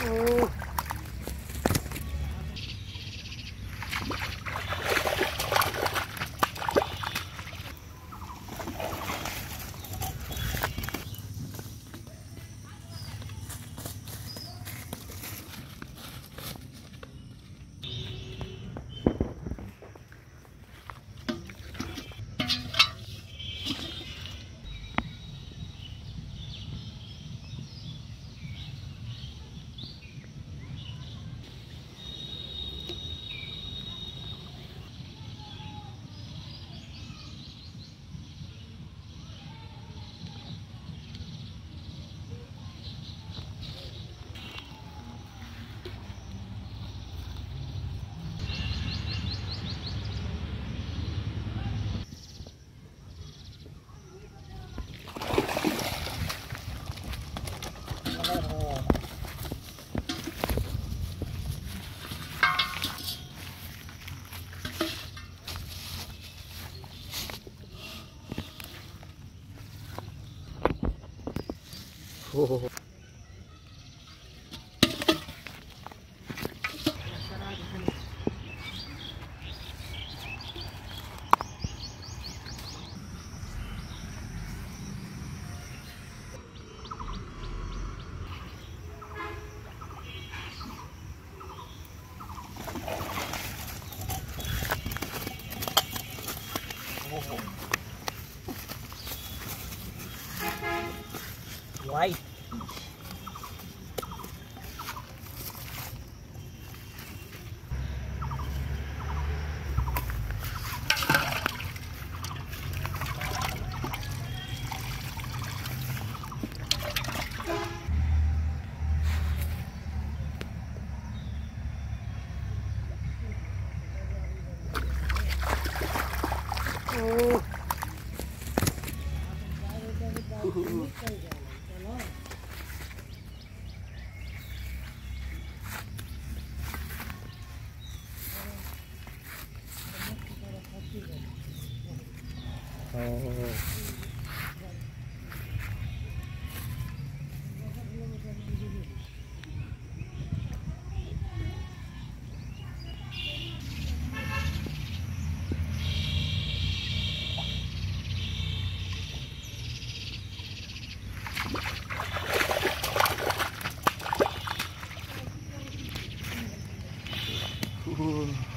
Oh. Life. Oh. Ooh.